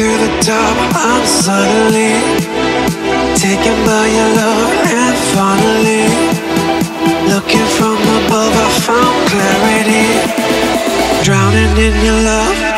to the top, I'm suddenly taken by your love and finally looking from above, I found clarity, drowning in your love.